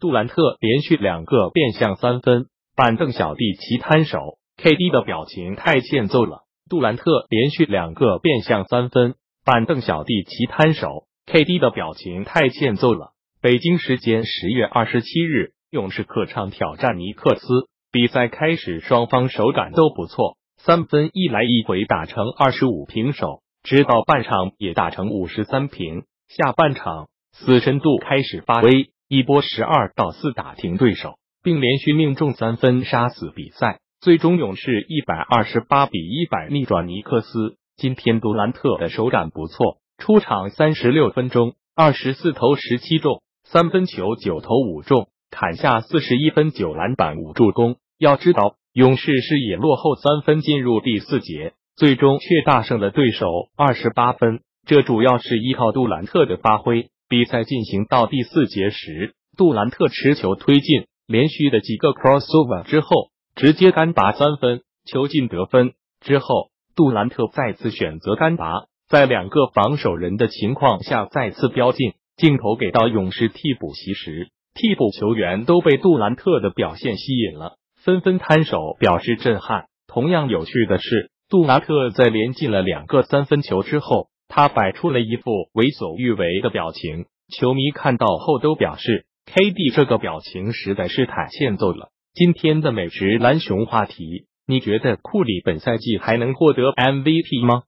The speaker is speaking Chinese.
杜兰特连续两个变相三分，板凳小弟齐摊手，KD 的表情太欠揍了。杜兰特连续两个变相三分，板凳小弟齐摊手，KD 的表情太欠揍了。北京时间十月二十七日，勇士客场挑战尼克斯，比赛开始双方手感都不错，三分一来一回打成二十五平手，直到半场也打成五十三平。下半场死深度开始发威。一波十二到四打停对手，并连续命中三分，杀死比赛。最终勇士一百二十八比一百逆转尼克斯。今天杜兰特的手感不错，出场三十六分钟，二十四投十七中，三分球九投五中，砍下四十一分九篮板五助攻。要知道，勇士是以落后三分进入第四节，最终却大胜了对手二十八分。这主要是依靠杜兰特的发挥。比赛进行到第四节时，杜兰特持球推进，连续的几个 crossover 之后，直接干拔三分，球进得分。之后，杜兰特再次选择干拔，在两个防守人的情况下再次飙进。镜头给到勇士替补席时，替补球员都被杜兰特的表现吸引了，纷纷摊手表示震撼。同样有趣的是，杜兰特在连进了两个三分球之后。他摆出了一副为所欲为的表情，球迷看到后都表示，KD 这个表情实在是太欠揍了。今天的美食蓝熊话题，你觉得库里本赛季还能获得 MVP 吗？